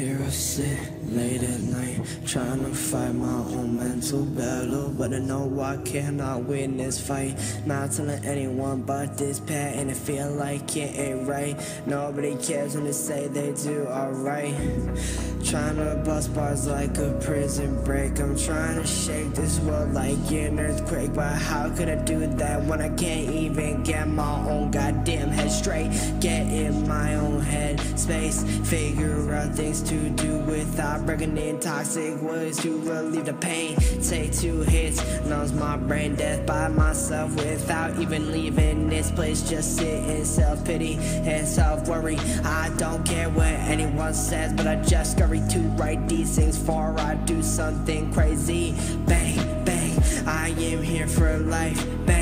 Here I sit late at night, trying to fight my own mental battle. But I know I cannot win this fight. Not telling anyone but this pat, and I feel like it ain't right. Nobody cares when they say they do alright. Trying to bust bars like a prison break. I'm trying to shake this world like an earthquake. But how could I do that when I can't even get my own goddamn head straight? Get in my own head space, figure out things to do without bringing in toxic words to relieve the pain. Take two hits, numbs my brain death by myself without even leaving this place. Just sit in self pity and self worry. I don't care what anyone says, but I just scurry to write these things before I do something crazy. Bang, bang, I am here for life. Bang,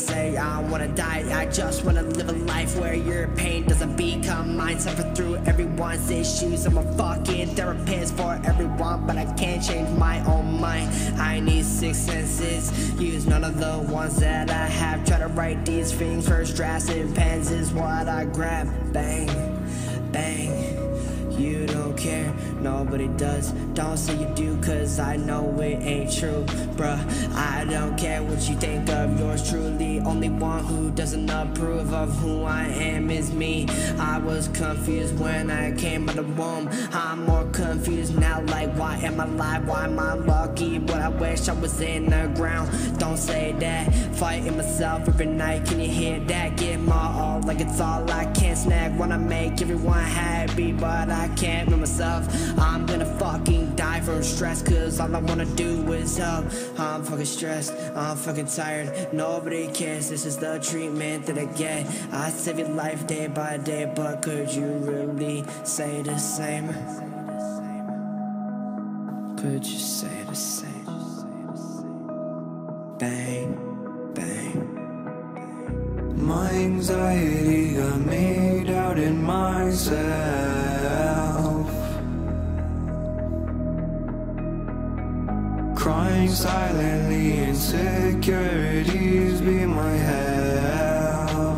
I say I wanna die, I just wanna live a life where your pain doesn't become mine. Suffer through everyone's issues. I'm a fucking therapist for everyone, but I can't change my own mind. I need six senses, use none of the ones that I have. Try to write these things first drafts and pens is what I grab. Bang, bang. You don't care, nobody does. Don't say you do, cause I know it ain't true. Bruh, I don't care what you think of yours truly. Only one who doesn't approve of who I am is me. I was confused when I came out the womb. I'm more confused now, like, why am I alive? Why am I lucky? But I wish I was in the ground. Don't say that, fighting myself every night. Can you hear that? Give my all, like it's all I can snag. Wanna make everyone happy, but I can't with myself. I'm gonna fucking die from stress, cause all I wanna do is help. I'm fucking stressed, I'm fucking tired. Nobody cares, this is the treatment that I get. I save your life day by day, but could you really say the same? Could you say the same? Bang, bang. My anxiety got me doubting myself. Crying silently, insecurities be my hell.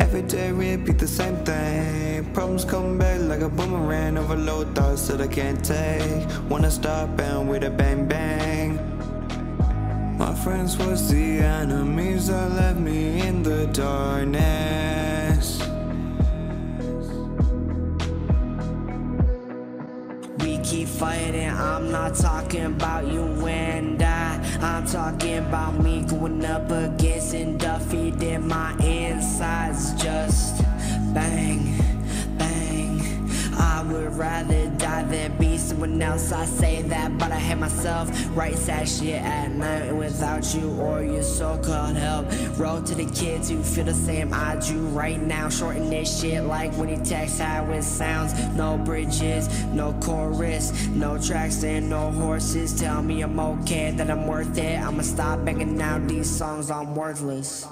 Every day repeat the same thing. Problems come back like a boomerang. Overload thoughts that I can't take. Wanna stop and with a bang bang. My friends was the enemies that left me in the darkness. Fighting, I'm not talking about you and I. I'm talking about me going up against and defeating my insides. Just bang, bang. I would rather someone else. I say that, but I hate myself. Write sad shit at night and without you or your so called help. Roll to the kids who feel the same I do right now. Shorten this shit like when you text how it sounds. No bridges, no chorus, no tracks, and no horses. Tell me I'm okay, that I'm worth it. I'ma stop banging out these songs. I'm worthless.